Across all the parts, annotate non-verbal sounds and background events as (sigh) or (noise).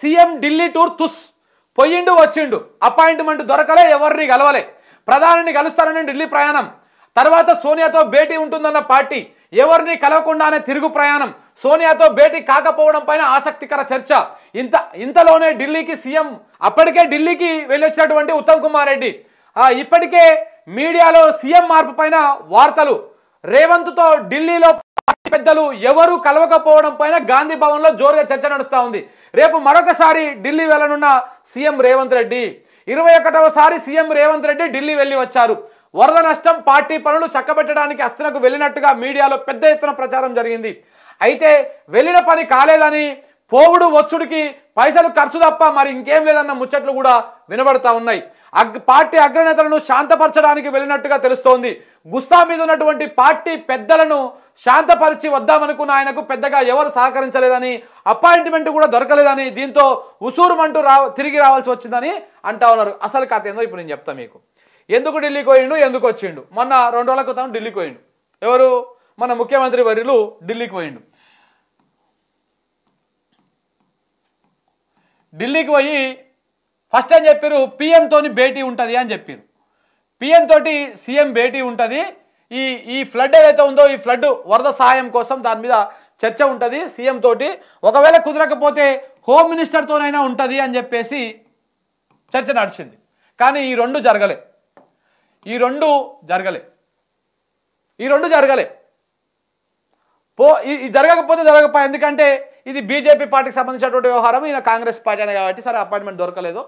CM Delhi tour తుస్. పొయ్యిండు వచ్చిండు. అపాయింట్మెంట్ దొరకలే ఎవరిని కలవలే. ప్రధానిని కలుస్తానని ఢిల్లీ ప్రయాణం. తర్వాత సోనియాతో భేటీ ఉంటుందన్న పార్టీ. ఎవరిని కలవకుండానే తిరుగు ప్రయాణం. సోనియాతో భేటీ కాకపోవడం పైన ఆసక్తికర చర్చ. ఇంత ఇంతలోనే ఢిల్లీకి సీఎం అప్పటికే ఢిల్లీకి వెళ్ళొచ్చినటువంటి ఉత్తమ్ కుమార్ రెడ్డి. ఇప్పటికే మీడియాలో సీఎం మార్పు పైన వార్తలు. రేవంత్తో ఢిల్లీలో పెద్దలు ఎవరు కలవకపోవడం పైన గాంధీ భవన్లో జోరుగా చర్చ నడుస్తా ఉంది. రేపు మరొకసారి ఢిల్లీ వెళ్ళనున్న సీఎం రేవంత్ రెడ్డి. ఇరవై ఒకటవసారి సీఎం రేవంత్ రెడ్డి ఢిల్లీ వెళ్ళి వచ్చారు. వరద నష్టం పార్టీ పనులు చక్కబెట్టడానికి అస్తనకు వెళ్ళినట్టుగా మీడియాలో పెద్ద ఎత్తున ప్రచారం జరిగింది. అయితే వెళ్ళిన పని కాలేదని పోవుడు వచ్చుడికి పైసలు ఖర్చు తప్ప మరి ఇంకేం లేదన్న ముచ్చట్లు కూడా వినబడతా ఉన్నాయి. అగ్ పార్టీ అగ్రనేతలను శాంతపరచడానికి వెళ్ళినట్టుగా తెలుస్తోంది. గుస్సా మీద ఉన్నటువంటి పార్టీ పెద్దలను శాంతపరిచి వద్దామనుకున్న ఆయనకు పెద్దగా ఎవరు సహకరించలేదని అపాయింట్మెంట్ కూడా దొరకలేదని దీంతో ఉసూరుమంటూ రా తిరిగి రావాల్సి వచ్చిందని అంటా ఉన్నారు. అసలు కథ ఏందో ఇప్పుడు నేను చెప్తా మీకు. ఎందుకు ఢిల్లీకి పోయిండు ఎందుకు వచ్చిండు? మొన్న రెండు రోజుల క్రితం ఢిల్లీకి పోయిండు. ఎవరు? మన ముఖ్యమంత్రి వర్యులు ఢిల్లీకి పోయిండు. ఢిల్లీకి పోయి ఫస్ట్ ఏం చెప్పారు? పిఎంతోని భేటీ ఉంటుంది అని చెప్పారు. పిఎం తోటి సీఎం భేటీ ఉంటుంది. ఈ ఈ ఫ్లడ్ ఏదైతే ఉందో ఈ ఫ్లడ్ వరద సహాయం కోసం దాని మీద చర్చ ఉంటుంది సీఎం తోటి. ఒకవేళ కుదరకపోతే హోమ్ మినిస్టర్తోనైనా ఉంటుంది అని చెప్పేసి చర్చ నడిచింది. కానీ ఈ రెండు జరగలే. ఈ రెండు జరగలే. ఈ రెండు జరగలే. పో ఈ- ఇది జరగకపోతే జరగకపోయి ఎందుకంటే ఇది బీజేపీ పార్టీకి సంబంధించినటువంటి వ్యవహారం ఈయన కాంగ్రెస్ పార్టీ అనే కాబట్టి సరే అపాయింట్మెంట్ దొరకలేదు.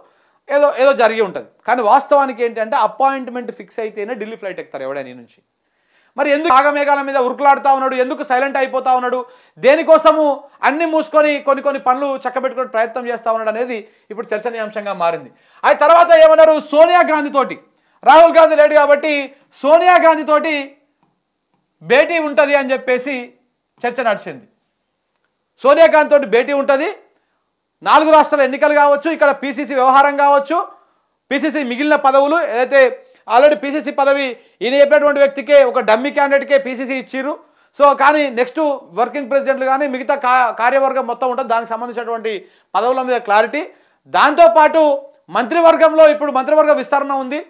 ఏదో ఏదో జరిగి ఉంటుంది. కానీ వాస్తవానికి ఏంటంటే అపాయింట్మెంట్ ఫిక్స్ అయితేనే ఢిల్లీ ఫ్లైట్ ఎక్కుతారు ఎవడైనా నుంచి. మరి ఎందుకు ఆగమేఘాల మీద ఉరుకులాడుతూ ఉన్నాడు? ఎందుకు సైలెంట్ అయిపోతా ఉన్నాడు? దేనికోసము అన్ని మూసుకొని కొన్ని కొన్ని పనులు చక్కబెట్టుకునే ప్రయత్నం చేస్తా ఉన్నాడు అనేది ఇప్పుడు చర్చనీయాంశంగా మారింది. ఆ తర్వాత ఏమన్నారు? సోనియా గాంధీతోటి రాహుల్ గాంధీ లేడు కాబట్టి సోనియా గాంధీతోటి భేటీ ఉంటుంది అని చెప్పేసి చర్చ నడిచింది. సోనియా తోటి భేటీ ఉంటుంది. నాలుగు రాష్ట్రాల ఎన్నికలు కావచ్చు ఇక్కడ పీసీసీ వ్యవహారం కావచ్చు పీసీసీ మిగిలిన పదవులు ఏదైతే ఆల్రెడీ పీసీసీ పదవి ఈయన చెప్పినటువంటి వ్యక్తికే ఒక డమ్మీ క్యాండిడేట్కే పీసీసీ ఇచ్చిర్రు. సో కానీ నెక్స్ట్ వర్కింగ్ ప్రెసిడెంట్లు కానీ మిగతా కార్యవర్గం మొత్తం ఉంటుంది. దానికి సంబంధించినటువంటి పదవుల మీద క్లారిటీ. దాంతోపాటు మంత్రివర్గంలో ఇప్పుడు మంత్రివర్గ విస్తరణ ఉంది.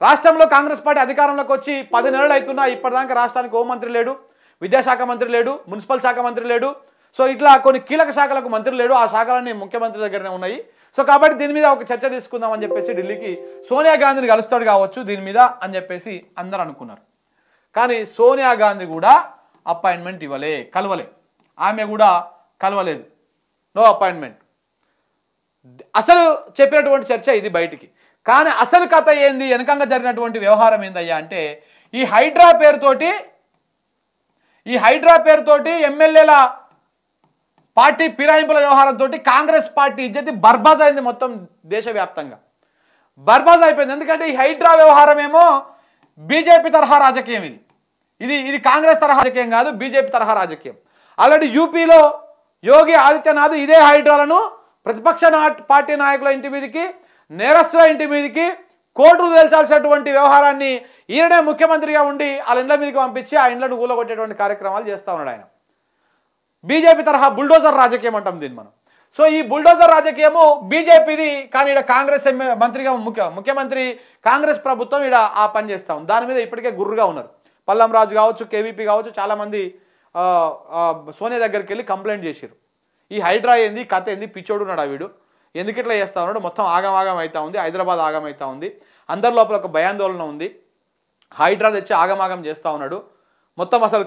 రాష్ట్రంలో కాంగ్రెస్ పార్టీ అధికారంలోకి వచ్చి పది నెలలు అవుతున్నా ఇప్పటిదాకా రాష్ట్రానికి హోంమంత్రి లేడు విద్యాశాఖ మంత్రి లేడు మున్సిపల్ శాఖ మంత్రి లేడు సో ఇట్లా కొన్ని కీలక శాఖలకు మంత్రి లేడు. ఆ శాఖలన్నీ ముఖ్యమంత్రి దగ్గరనే ఉన్నాయి. సో కాబట్టి దీని మీద ఒక చర్చ తీసుకుందాం అని చెప్పేసి ఢిల్లీకి సోనియా గాంధీని కలుస్తాడు కావచ్చు దీని మీద అని చెప్పేసి అందరు అనుకున్నారు. కానీ సోనియా గాంధీ కూడా అపాయింట్మెంట్ ఇవ్వలే కలవలే. ఆమె కూడా కలవలేదు. నో అపాయింట్మెంట్ అసలు చెప్పినటువంటి చర్చ ఇది బయటికి. కానీ అసలు కథ ఏంది వెనకంగా జరిగినటువంటి వ్యవహారం ఏందయ్యా అంటే ఈ హైడ్రా పేరుతోటి ఈ హైడ్రా పేరుతోటి ఎమ్మెల్యేల పార్టీ ఫిరాయింపుల వ్యవహారంతో కాంగ్రెస్ పార్టీ ఇజ్జతి బర్బాజ్ అయింది మొత్తం దేశవ్యాప్తంగా. బర్బాజ్ అయిపోయింది. ఎందుకంటే ఈ హైడ్రా వ్యవహారం ఏమో బీజేపీ తరహా రాజకీయం ఇది. ఇది ఇది కాంగ్రెస్ తరహా రాజకీయం కాదు బీజేపీ తరహా రాజకీయం. ఆల్రెడీ యూపీలో యోగి ఆదిత్యనాథ్ ఇదే హైడ్రాలను ప్రతిపక్ష పార్టీ నాయకుల ఇంటి మీదకి నేరస్తుల ఇంటి మీదకి కోర్టులు తేల్చాల్సినటువంటి వ్యవహారాన్ని ఈయననే ముఖ్యమంత్రిగా ఉండి వాళ్ళ ఇండ్ల మీదకి పంపించి ఆ ఇండ్లను కూలగొట్టేటువంటి కార్యక్రమాలు చేస్తా ఉన్నాడు ఆయన. బీజేపీ తరహా బుల్డోజర్ రాజకీయం అంటాం దీన్ని మనం. సో ఈ బుల్డోజర్ రాజకీయము బీజేపీది కానీ ఇక్కడ కాంగ్రెస్ ఎమ్మె- మంత్రిగా ముఖ్య ముఖ్యమంత్రి కాంగ్రెస్ ప్రభుత్వం ఇక్కడ ఆ పని చేస్తా ఉంది. దాని మీద ఇప్పటికే గుర్రుగా ఉన్నారు. పల్లం రాజు కావచ్చు కేవీపీ కావచ్చు చాలామంది సోనియా దగ్గరికి వెళ్ళి కంప్లైంట్ చేశారు ఈ హైడ్రా ఏంది కథ ఏంది పిచ్చోడు ఉన్నాడు ఆ వీడు? ఎందుకు ఇట్లా చేస్తా ఉన్నాడు? మొత్తం ఆగం ఆగం అవుతా ఉంది హైదరాబాద్ ఆగం అవుతా ఉంది. అందరి లోపల ఒక భయాందోళన ఉంది. హైడ్రా తెచ్చి ఆగమాగం చేస్తూ ఉన్నాడు. మొత్తం అసలు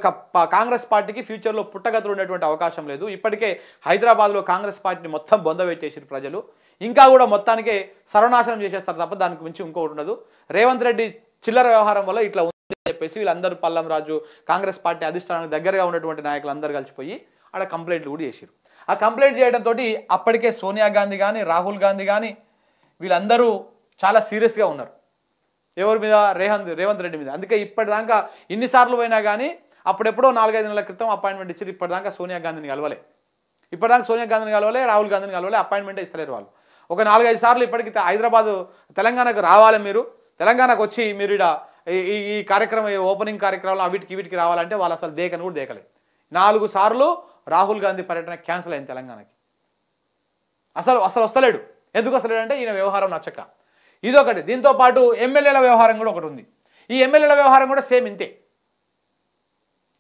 కాంగ్రెస్ పార్టీకి ఫ్యూచర్లో పుట్టగతులు ఉండేటువంటి అవకాశం లేదు. ఇప్పటికే హైదరాబాద్లో కాంగ్రెస్ పార్టీని మొత్తం బొందబెట్టేసారు ప్రజలు. ఇంకా కూడా మొత్తానికే సర్వనాశనం చేసేస్తారు తప్ప దానికి మించి ఇంకొకటి ఉండదు. రేవంత్ రెడ్డి చిల్లర వ్యవహారం వల్ల ఇట్లా ఉంది అని చెప్పేసి వీళ్ళందరూ పల్లం రాజు కాంగ్రెస్ పార్టీ అధిష్టానానికి దగ్గరగా ఉన్నటువంటి నాయకులు అందరూ కలిసిపోయి ఆడ కంప్లైంట్లు కూడా చేశారు. ఆ కంప్లైంట్ చేయడంతో అప్పటికే సోనియా గాంధీ కానీ రాహుల్ గాంధీ కానీ వీళ్ళందరూ చాలా సీరియస్గా ఉన్నారు. ఎవరి మీద? రేవంత్ రేవంత్ రెడ్డి మీద. అందుకే ఇప్పటిదాకా ఇన్నిసార్లు పోయినా కానీ అప్పుడెప్పుడో నాలుగైదు నెలల క్రితం అపాయింట్మెంట్ ఇచ్చారు ఇప్పటిదాకా సోనియా గాంధీని కలవలే. ఇప్పటిదాకా సోనియా గాంధీని కలవలే రాహుల్ గాంధీని కలవలే అపాయింట్మెంట్ ఇస్తలేరు వాళ్ళు. ఒక నాలుగైదు సార్లు ఇప్పటికి హైదరాబాదు హైదరాబాద్ తెలంగాణకు రావాలి మీరు. తెలంగాణకు వచ్చి మీరు ఇడ ఈ- ఈ- కార్యక్రమం ఓపెనింగ్ కార్యక్రమాలు వీటికి వీటికి రావాలంటే వాళ్ళు అసలు దేకని కూడా దేకలేదు నాలుగు సార్లు రాహుల్ గాంధీ పర్యటన క్యాన్సిల్ అయింది తెలంగాణకి. అసలు అసలు వస్తలేడు. ఎందుకు వస్తలేడు అంటే ఈయన వ్యవహారం నచ్చక. ఇదొకటి. దీంతో పాటు ఎమ్మెల్యేల వ్యవహారం కూడా ఒకటి ఉంది. ఈ ఎమ్మెల్యేల వ్యవహారం కూడా సేమ్ ఇంతే.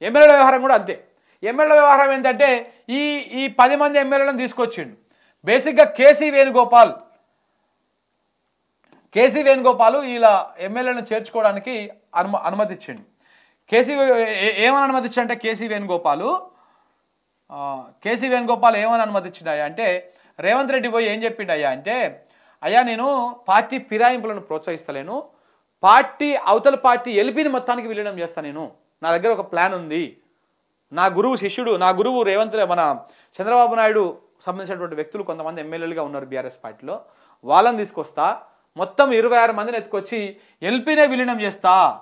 ఎమ్మెల్యేల వ్యవహారం కూడా అంతే. ఎమ్మెల్యేల వ్యవహారం ఏంటంటే ఈ ఈ పది మంది ఎమ్మెల్యేలను తీసుకొచ్చిండు. బేసిక్గా కేసీ వేణుగోపాల్. కేసీ వేణుగోపాల్ ఇలా ఎమ్మెల్యేలను చేర్చుకోవడానికి అనుమ అనుమతి ఇచ్చిండు కేసీ ఏ- ఏమని అనుమతి కేసీ వేణుగోపాలు. కేసీ వేణుగోపాల్ ఏమని అనుమతి అంటే రేవంత్ రెడ్డి పోయి ఏం చెప్పిండయ్యా అంటే అయ్యా నేను పార్టీ ఫిరాయింపులను ప్రోత్సహిస్తలేను. పార్టీ అవతల పార్టీ ఎల్పిని మొత్తానికి విలీనం చేస్తాను నేను. నా దగ్గర ఒక ప్లాన్ ఉంది. నా గురువు శిష్యుడు నా గురువు రేవంత్ మన చంద్రబాబు నాయుడు సంబంధించినటువంటి వ్యక్తులు కొంతమంది ఎమ్మెల్యేలుగా ఉన్నారు బీఆర్ఎస్ పార్టీలో. వాళ్ళని తీసుకొస్తా. మొత్తం ఇరవై ఆరు మందిని ఎత్తుకొచ్చి ఎల్పీనే విలీనం చేస్తా.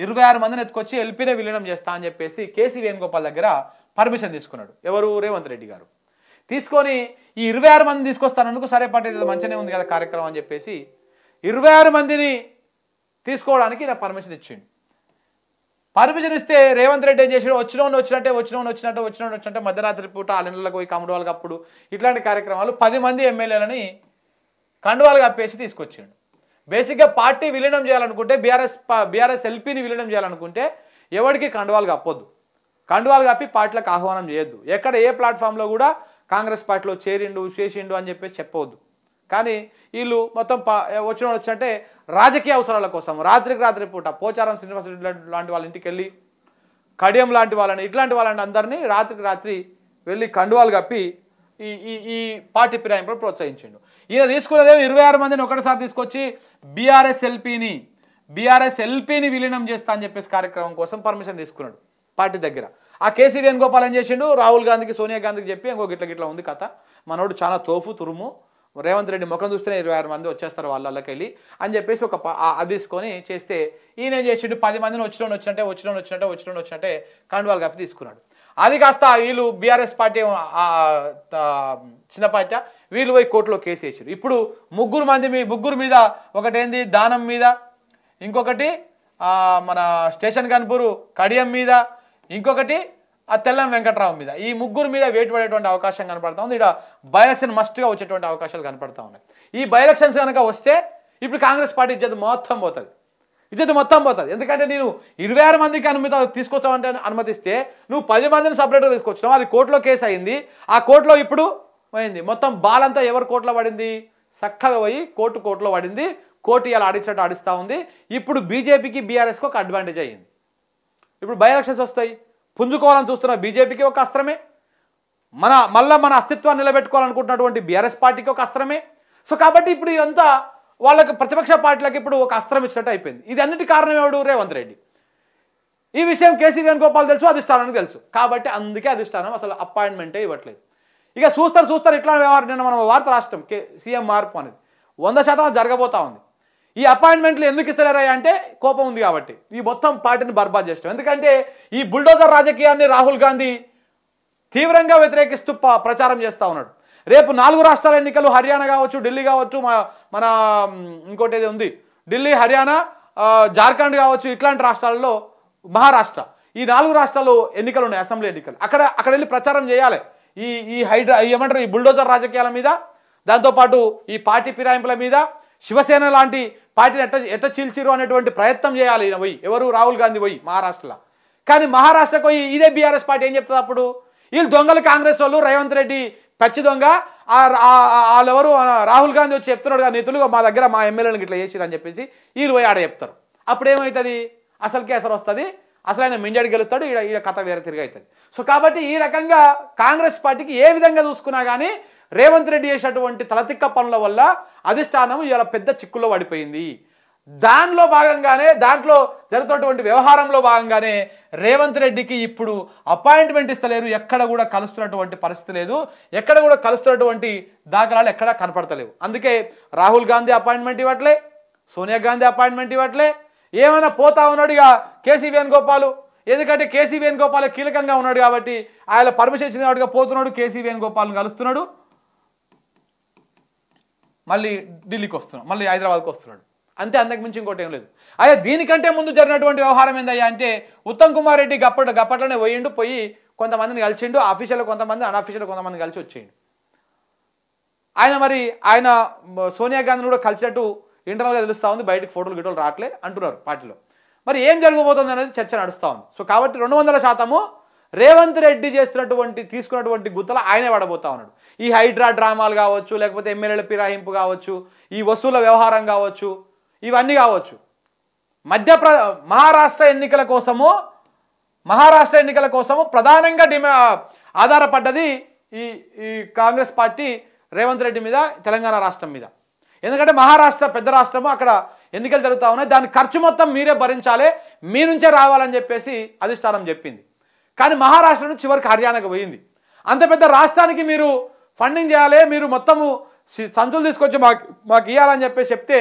ఇరవై ఆరు మందిని ఎత్తుకొచ్చి ఎల్పీనే విలీనం చేస్తా అని చెప్పేసి కేసీ వేణుగోపాల్ దగ్గర పర్మిషన్ తీసుకున్నాడు. ఎవరు? రేవంత్ రెడ్డి గారు. తీసుకొని ఈ ఇరవై ఆరు మంది తీసుకొస్తానందుకు సరే పార్టీ ఇది మంచిగానే ఉంది కదా కార్యక్రమం అని చెప్పేసి ఇరవై ఆరు మందిని తీసుకోవడానికి నాకు పర్మిషన్ ఇచ్చిండు. పర్మిషన్ ఇస్తే రేవంత్ రెడ్డి ఏం చేసాడు? వచ్చినోని వచ్చినట్టే వచ్చినోని వచ్చినట్టు వచ్చినోని వచ్చినట్టే మధ్యరాత్రి పూట ఆ నెలలకు పోయి కమడవాళ్ళకి అప్పుడు ఇట్లాంటి కార్యక్రమాలు పది మంది ఎమ్మెల్యేలని కండువాలు కప్పేసి తీసుకొచ్చిండు. బేసిక్గా పార్టీ విలీనం చేయాలనుకుంటే బీఆర్ఎస్ బీఆర్ఎస్ ఎల్పీని విలీనం చేయాలనుకుంటే ఎవరికి కండువాలు కప్పొద్దు. కండువాలు కప్పి పార్టీలకు ఆహ్వానం చేయొద్దు. ఎక్కడ ఏ ప్లాట్ఫామ్లో కూడా కాంగ్రెస్ పార్టీలో చేరిండు చేసిండు అని చెప్పేసి చెప్పవద్దు. కానీ వీళ్ళు మొత్తం పా వచ్చిన వచ్చినట్టే రాజకీయ అవసరాల కోసం రాత్రికి రాత్రి పూట పోచారం శ్రీనివాసరెడ్డి లాంటి- లాంటి వాళ్ళ ఇంటికి వెళ్ళి కడియం లాంటి వాళ్ళని ఇట్లాంటి వాళ్ళని అందరినీ రాత్రికి రాత్రి వెళ్ళి కండువాలు కప్పి ఈ ఈ ఈ పార్టీ ఫిరాయింపులు ప్రోత్సహించిండు. ఈయన తీసుకున్నదేమో ఇరవై ఆరు మందిని ఒకటిసారి తీసుకొచ్చి బీఆర్ఎస్ ఎల్పీని బీఆర్ఎస్ ఎల్పీని విలీనం చేస్తా అని చెప్పేసి కార్యక్రమం కోసం పర్మిషన్ తీసుకున్నాడు పార్టీ దగ్గర. ఆ కేసీ వేణుగోపాల్ ఏం చేసిండు? రాహుల్ గాంధీకి సోనియా గాంధీకి చెప్పి ఇంకో గిట్ల గిట్ల ఉంది కథ. మనోడు చాలా తోఫు తురుము. రేవంత్ రెడ్డి ముఖం చూస్తేనే ఇరవై ఆరు మంది వచ్చేస్తారు వాళ్ళకి వెళ్ళి అని చెప్పేసి ఒక ప- అది తీసుకొని చేస్తే ఈయన ఏం చేసిండు? పది మందిని వచ్చిన వచ్చినట్టే వచ్చిన వచ్చినట్టే వచ్చిన వచ్చినట్టే కండువాలు కప్పి తీసుకున్నాడు. అది కాస్త వీళ్ళు బీఆర్ఎస్ పార్టీ చిన్న పార్టీ వీళ్ళు పోయి కోర్టులో కేసు వేసారు ఇప్పుడు ముగ్గురు మంది మీ ముగ్గురు మీద ఒకటేంది? దానం మీద. ఇంకొకటి మన స్టేషన్ కన్పూరు కడియం మీద ఇంకొకటి ఆ తెల్లం వెంకట్రావు మీద. ఈ ముగ్గురు మీద వేటు పడేటువంటి అవకాశం కనపడతా ఉంది. ఇక్కడ బైలక్షన్ మస్ట్గా వచ్చేటువంటి అవకాశాలు కనపడతా ఉన్నాయి. ఈ బైలక్షన్స్ కనుక వస్తే ఇప్పుడు కాంగ్రెస్ పార్టీ ఇజ్జత్ మొత్తం పోతుంది. ఇజ్జత్ మొత్తం పోతుంది. ఎందుకంటే నేను ఇరవై ఆరు మందికి అనుమతి తీసుకొచ్చావంటే అనుమతిస్తే నువ్వు పది మందిని సపరేట్గా తీసుకొచ్చినావు. అది కోర్టులో కేసు అయింది. ఆ కోర్టులో ఇప్పుడు పోయింది. మొత్తం బాలంతా ఎవరు కోర్టులో పడింది? చక్కగా పోయి కోర్టు కోర్టులో పడింది. కోర్టు ఇలా ఆడించినట్టు ఆడిస్తూ ఉంది. ఇప్పుడు బీజేపీకి బీఆర్ఎస్కి ఒక అడ్వాంటేజ్ అయ్యింది. ఇప్పుడు బై ఎలక్షన్స్ వస్తాయి. పుంజుకోవాలని చూస్తున్న బీజేపీకి ఒక అస్త్రమే. మన మళ్ళీ మన అస్తిత్వాన్ని నిలబెట్టుకోవాలనుకుంటున్నటువంటి బీఆర్ఎస్ పార్టీకి ఒక అస్త్రమే. సో కాబట్టి ఇప్పుడు ఇదంతా వాళ్ళకి ప్రతిపక్ష పార్టీలకు ఇప్పుడు ఒక అస్త్రం ఇచ్చినట్టు అయిపోయింది. ఇది అన్నిటి కారణం ఎవడు? రేవంత్ రెడ్డి. ఈ విషయం కేసీ వేణుగోపాల్ తెలుసు అధిష్టానానికి తెలుసు. కాబట్టి అందుకే అధిష్టానం అసలు అపాయింట్మెంటే ఇవ్వట్లేదు. ఇక చూస్తారు చూస్తారు ఇట్లా వ్యవహారం నిన్న మనం వార్త రాష్ట్రం కే సీఎం మార్పు అనేది. వంద శాతం జరగబోతా ఉంది. ఈ అపాయింట్మెంట్లు ఎందుకు ఇస్తలేరా అంటే కోపం ఉంది కాబట్టి. ఈ మొత్తం పార్టీని బర్బాద్ చేస్తాం ఎందుకంటే ఈ బుల్డోజర్ రాజకీయాన్ని రాహుల్ గాంధీ తీవ్రంగా వ్యతిరేకిస్తూ ప- ప్రచారం చేస్తూ ఉన్నాడు. రేపు నాలుగు రాష్ట్రాల ఎన్నికలు హర్యానా కావచ్చు ఢిల్లీ కావచ్చు మన ఇంకోటి ఏది ఉంది? ఢిల్లీ హర్యానా జార్ఖండ్ కావచ్చు ఇట్లాంటి రాష్ట్రాల్లో మహారాష్ట్ర. ఈ నాలుగు రాష్ట్రాలు ఎన్నికలు ఉన్నాయి అసెంబ్లీ ఎన్నికలు. అక్కడ అక్కడ వెళ్ళి ప్రచారం చేయాలి. ఈ ఈ హైడ్రా ఏమంటారు ఈ బుల్డోజర్ రాజకీయాల మీద దాంతోపాటు ఈ పార్టీ ఫిరాయింపుల మీద శివసేన లాంటి పార్టీని ఎట్ట ఎట్ట చీల్చిరు అనేటువంటి ప్రయత్నం చేయాలి. పోయి ఎవరు? రాహుల్ గాంధీ పోయి మహారాష్ట్రలో. కానీ మహారాష్ట్రకు పోయి ఇదే బీఆర్ఎస్ పార్టీ ఏం చెప్తుంది అప్పుడు? వీళ్ళు దొంగలు కాంగ్రెస్ వాళ్ళు రేవంత్ రెడ్డి పచ్చి దొంగ వాళ్ళెవరు రాహుల్ గాంధీ వచ్చి చెప్తున్నాడు కదా నిధులుగా మా దగ్గర మా ఎమ్మెల్యేలను ఇట్లా చేసిరని చెప్పేసి వీళ్ళు పోయి ఆడ చెప్తారు. అప్పుడు ఏమవుతుంది అసలు అసలు వస్తుంది? అసలు ఆయన మింజడి గెలుస్తాడు? ఈడ ఈడ కథ వేరే తిరిగి అవుతుంది సో కాబట్టి ఈ రకంగా కాంగ్రెస్ పార్టీకి ఏ విధంగా చూసుకున్నా కానీ రేవంత్ రెడ్డి చేసినటువంటి తలతిక్క పనుల వల్ల అధిష్టానం ఇలా పెద్ద చిక్కుల్లో పడిపోయింది. దానిలో భాగంగానే దాంట్లో జరుగుతున్నటువంటి వ్యవహారంలో భాగంగానే రేవంత్ రెడ్డికి ఇప్పుడు అపాయింట్మెంట్ ఇస్తలేరు. ఎక్కడ కూడా కలుస్తున్నటువంటి పరిస్థితి లేదు. ఎక్కడ కూడా కలుస్తున్నటువంటి దాఖలాలు ఎక్కడా కనపడతలేవు. అందుకే రాహుల్ గాంధీ అపాయింట్మెంట్ ఇవ్వట్లే సోనియా గాంధీ అపాయింట్మెంట్ ఇవ్వట్లే. ఏమైనా పోతా ఉన్నాడు ఇక కేసీ వేణుగోపాలు. ఎందుకంటే కేసీ వేణుగోపాల్ కీలకంగా ఉన్నాడు కాబట్టి ఆయన పర్మిషన్ ఇచ్చిన వాడిగా పోతున్నాడు కేసీ వేణుగోపాల్ని కలుస్తున్నాడు. మళ్ళీ ఢిల్లీకి వస్తున్నాడు మళ్ళీ హైదరాబాద్కి వస్తున్నాడు. అంతే అంతకు మించి ఇంకోటి ఏం లేదు. అదే దీనికంటే ముందు జరిగినటువంటి వ్యవహారం ఏందయ్యా అంటే ఉత్తమ్ కుమార్ రెడ్డి గప్పట గప్పట్లోనే పోయిండు పోయి కొంతమందిని కలిసిండు అఫీషియల్ కొంతమంది అన్అఫీషియల్ కొంతమంది కలిసి వచ్చేయండి. ఆయన మరి ఆయన సోనియా గాంధీని కూడా కలిసినట్టు ఇంటర్నల్గా తెలుస్తూ ఉంది బయటకు ఫోటోలు గిటోలు రావట్లే అంటున్నారు పార్టీలో. మరి ఏం జరగబోతుంది అనేది చర్చ నడుస్తూ ఉంది. సో కాబట్టి రెండు వందల శాతము రేవంత్ రెడ్డి చేస్తున్నటువంటి తీసుకున్నటువంటి గుత్తలు ఆయనే పడబోతా ఉన్నాడు. ఈ హైడ్రా డ్రామాలు కావచ్చు లేకపోతే ఎమ్మెల్యేల ఫిరాయింపు కావచ్చు ఈ వసూల వ్యవహారం కావచ్చు ఇవన్నీ కావచ్చు. మధ్యప్ర మహారాష్ట్ర ఎన్నికల కోసము మహారాష్ట్ర ఎన్నికల కోసము ప్రధానంగా డిమా ఆధారపడ్డది ఈ ఈ కాంగ్రెస్ పార్టీ రేవంత్ రెడ్డి మీద తెలంగాణ రాష్ట్రం మీద. ఎందుకంటే మహారాష్ట్ర పెద్ద రాష్ట్రము అక్కడ ఎన్నికలు జరుగుతూ ఉన్నాయి. దాని ఖర్చు మొత్తం మీరే భరించాలి మీ నుంచే రావాలని చెప్పేసి అధిష్టానం చెప్పింది. కానీ మహారాష్ట్ర నుంచి చివరికి హర్యానాకు పోయింది. అంత పెద్ద రాష్ట్రానికి మీరు ఫండింగ్ చేయాలి మీరు మొత్తము సంచులు తీసుకొచ్చి మాకు మాకు ఇవ్వాలని చెప్పేసి చెప్తే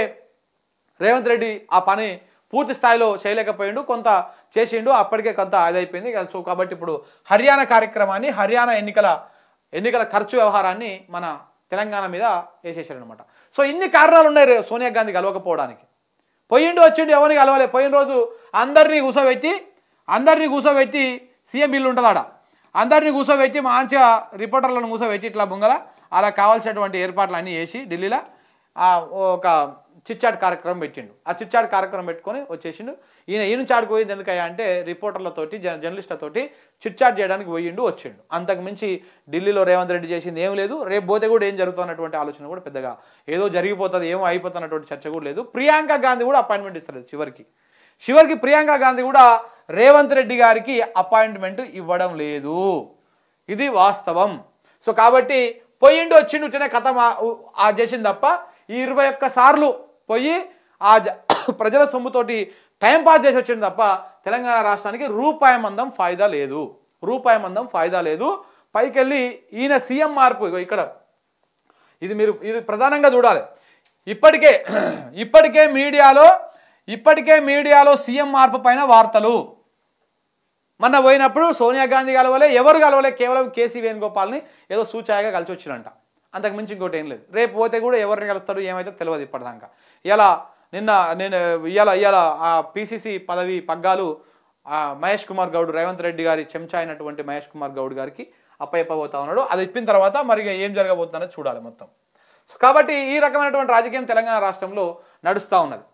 రేవంత్ రెడ్డి ఆ పని పూర్తి స్థాయిలో చేయలేకపోయిండు కొంత చేసిండు అప్పటికే కొంత అది అయిపోయింది సో కాబట్టి ఇప్పుడు హర్యానా కార్యక్రమాన్ని హర్యానా ఎన్నికల ఎన్నికల ఖర్చు వ్యవహారాన్ని మన తెలంగాణ మీద వేసేసారనమాట సో ఇన్ని కారణాలు ఉన్నాయి సోనియా గాంధీ కలవకపోవడానికి. పోయిండు వచ్చిండు ఎవరిని కలవలే. పోయిన రోజు అందరినీ కూర్చోబెట్టి అందరినీ కూర్చోబెట్టి సీఎం బిల్లు ఉంటుంది ఆడ అందరినీ కూర్చోబెట్టి మంచిగా రిపోర్టర్లను కూర్చోబెట్టి ఇట్లా బొంగల అలా కావాల్సినటువంటి ఏర్పాట్లు అన్నీ చేసి ఢిల్లీలో ఆ ఒక చిట్చాట్ కార్యక్రమం పెట్టిండు. ఆ చిట్చాట్ కార్యక్రమం పెట్టుకొని వచ్చేసిండు. ఈయన ఈయన చాటుకు పోయింది ఎందుకయ్యా అంటే రిపోర్టర్లతోటి జర్ జర్నలిస్టులతోటి చిట్చాట్ చేయడానికి పోయిండు వచ్చిండు. అంతకు మించి ఢిల్లీలో రేవంత్ రెడ్డి చేసింది ఏం లేదు. రేపు పోతే కూడా ఏం జరుగుతున్నటువంటి ఆలోచన కూడా పెద్దగా ఏదో జరిగిపోతుంది ఏమో అయిపోతున్నటువంటి చర్చ కూడా లేదు. ప్రియాంక గాంధీ కూడా అపాయింట్మెంట్ ఇస్తలేదు చివరికి. చివరికి ప్రియాంక గాంధీ కూడా రేవంత్ రెడ్డి గారికి అపాయింట్మెంట్ ఇవ్వడం లేదు. ఇది వాస్తవం. సో కాబట్టి పోయిండు వచ్చిండు ఉట్టిన కథ ఆ చేసింది తప్ప ఈ ఇరవై ఒక్క సార్లు పోయి ఆ జ- (coughs) ప్రజల సొమ్ముతోటి టైం పాస్ చేసి వచ్చింది తప్ప తెలంగాణ రాష్ట్రానికి రూపాయి మందం ఫాయిదా లేదు. రూపాయి మందం ఫాయిదా లేదు. పైకెళ్ళి ఈయన సీఎం మార్పు ఇక్కడ. ఇది మీరు ఇది ప్రధానంగా చూడాలి. ఇప్పటికే (coughs) ఇప్పటికే మీడియాలో ఇప్పటికే మీడియాలో సీఎం మార్పు పైన వార్తలు. మొన్న పోయినప్పుడు సోనియా గాంధీ కలవలే ఎవరు కలవలే కేవలం కేసీ వేణుగోపాల్ని ఏదో సూచాయగా కలిసి వచ్చిరంట అంతకు మించి ఇంకోటి ఏం లేదు. రేపు పోతే కూడా ఎవరిని కలుస్తాడు ఏమైతే తెలియదు ఇప్పటిదాకా. ఇలా నిన్న నేను ఇవాళ ఇవాళ ఆ పీసీసీ పదవి పగ్గాలు మహేష్ కుమార్ గౌడ్ రేవంత్ రెడ్డి గారి చెంచా అయినటువంటి మహేష్ కుమార్ గౌడ్ గారికి అప్పయ్యపోతా ఉన్నాడు. అది ఇప్పిన తర్వాత మరి ఏం జరగబోతుందో చూడాలి మొత్తం. సో కాబట్టి ఈ రకమైనటువంటి రాజకీయం తెలంగాణ రాష్ట్రంలో నడుస్తూ ఉన్నది.